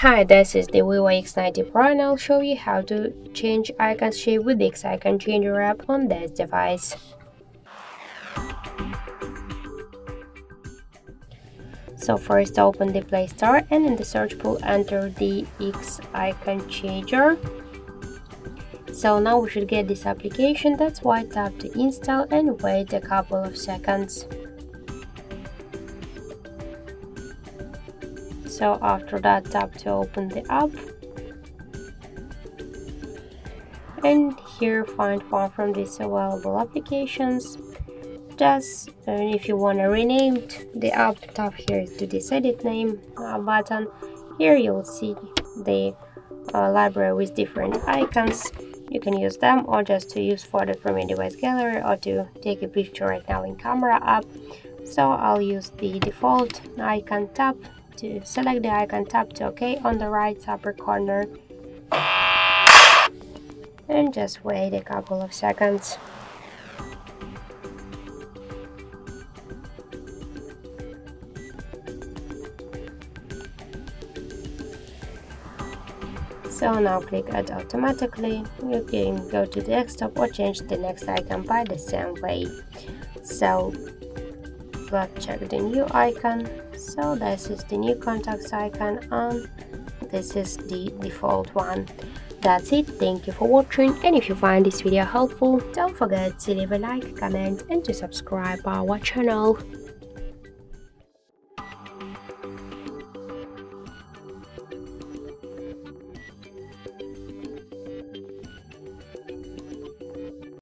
Hi, this is the Vivo X90 Pro and I'll show you how to change icon shape with the X-Icon Changer app on this device. So first open the Play Store and in the search pool enter the X-Icon Changer. So now we should get this application, that's why tap to install and wait a couple of seconds. So after that tap to open the app. And here find one from these available applications. Just and if you want to rename the app tap here to this edit name uh, button. Here you'll see the uh, library with different icons. You can use them or just to use photos from your device gallery or to take a picture right now in camera app. So I'll use the default icon tap to select the icon tap to OK on the right upper corner and just wait a couple of seconds. So now click add automatically, you can go to the desktop or change the next icon by the same way. So let's check the new icon. So this is the new contacts icon and this is the default one. That's it. Thank you for watching. And if you find this video helpful don't forget to leave a like comment and to subscribe our channel